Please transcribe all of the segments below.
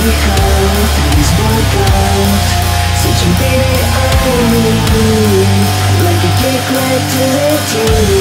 how Such a baby, I will Like a cake right to the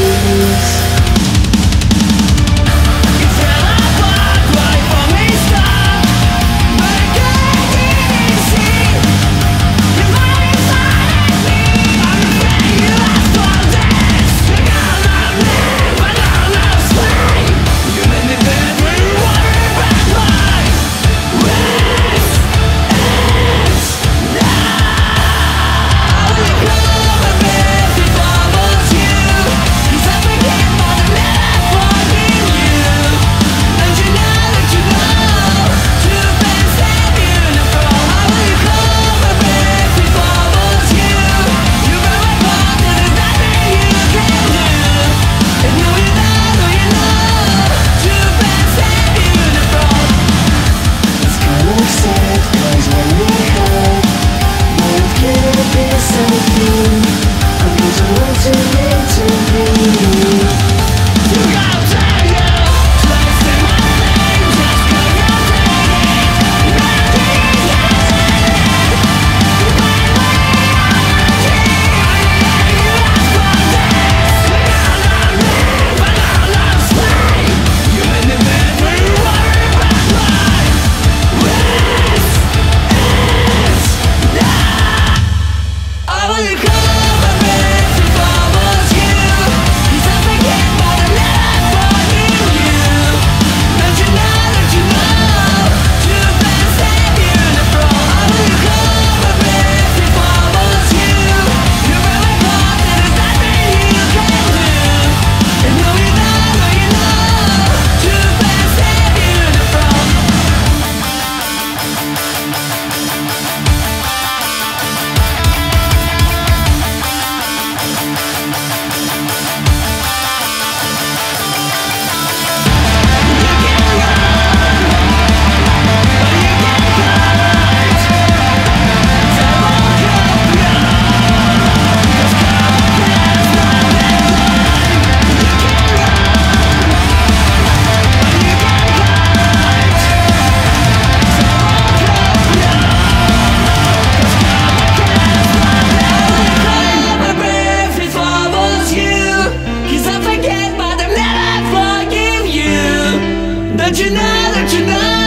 you know? Don't you know?